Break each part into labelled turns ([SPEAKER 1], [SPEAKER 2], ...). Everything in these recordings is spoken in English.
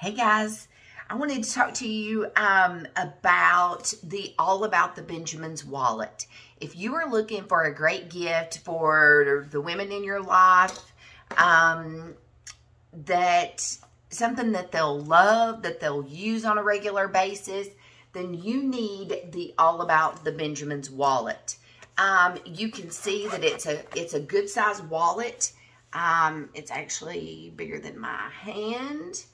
[SPEAKER 1] Hey guys, I wanted to talk to you um, about the All About the Benjamins wallet. If you are looking for a great gift for the women in your life, um, that something that they'll love, that they'll use on a regular basis, then you need the All About the Benjamins wallet. Um, you can see that it's a it's a good size wallet. Um, it's actually bigger than my hand.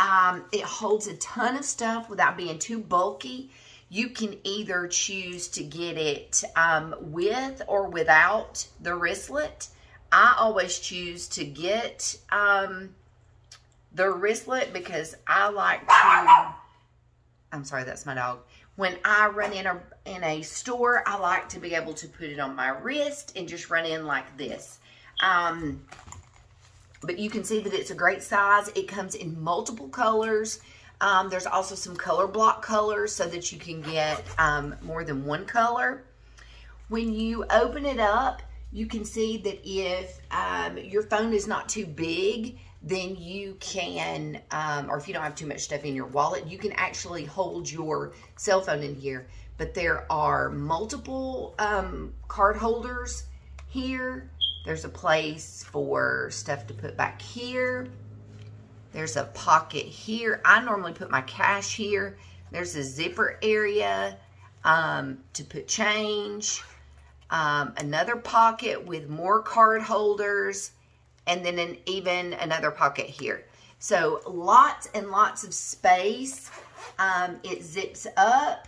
[SPEAKER 1] Um, it holds a ton of stuff without being too bulky. You can either choose to get it um, with or without the wristlet. I always choose to get um, the wristlet because I like to, I'm sorry, that's my dog. When I run in a, in a store, I like to be able to put it on my wrist and just run in like this. Um, but you can see that it's a great size. It comes in multiple colors. Um, there's also some color block colors so that you can get um, more than one color. When you open it up, you can see that if um, your phone is not too big, then you can, um, or if you don't have too much stuff in your wallet, you can actually hold your cell phone in here. But there are multiple um, card holders here there's a place for stuff to put back here. There's a pocket here. I normally put my cash here. There's a zipper area um, to put change. Um, another pocket with more card holders. And then an, even another pocket here. So lots and lots of space. Um, it zips up.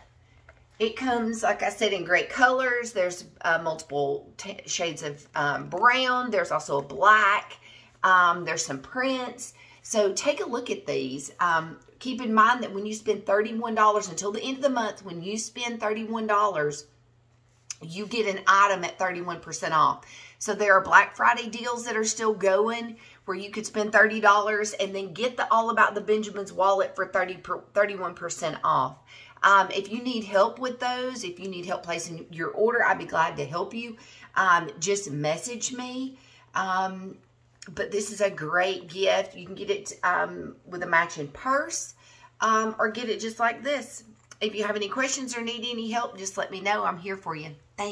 [SPEAKER 1] It comes, like I said, in great colors. There's uh, multiple shades of um, brown. There's also a black. Um, there's some prints. So take a look at these. Um, keep in mind that when you spend $31 until the end of the month, when you spend $31, you get an item at 31% off. So there are Black Friday deals that are still going where you could spend $30 and then get the All About the Benjamins wallet for 30 31% off. Um, if you need help with those, if you need help placing your order, I'd be glad to help you. Um, just message me. Um, but this is a great gift. You can get it um, with a matching purse um, or get it just like this. If you have any questions or need any help, just let me know. I'm here for you. Thanks.